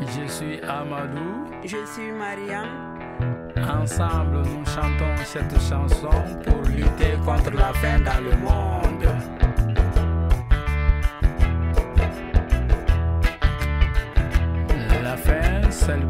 Je suis Amadou. Je suis Mariam. Ensemble, nous chantons cette chanson pour lutter contre la faim dans le monde. La faim, c'est le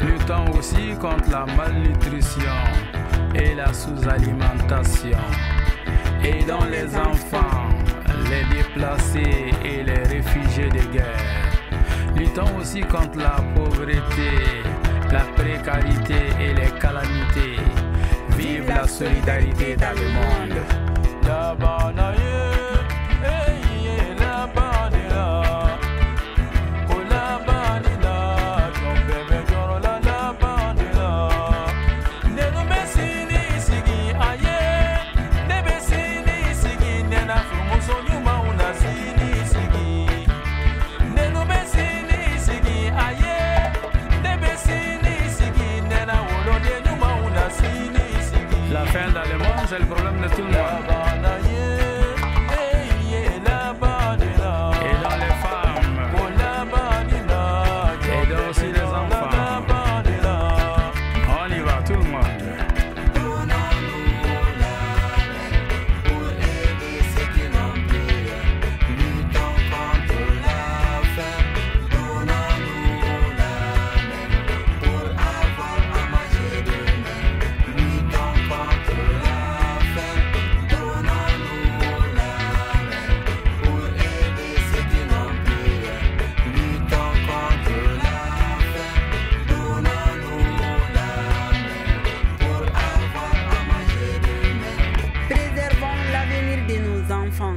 Luttons aussi contre la malnutrition et la sous-alimentation. Aidons les enfants, les déplacés et les réfugiés de guerre. Luttons aussi contre la pauvreté, la précarité et les calamités. Vive la solidarité dans le monde. el problema de Tunma. enfants.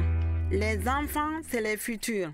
Les enfants, c'est les futurs.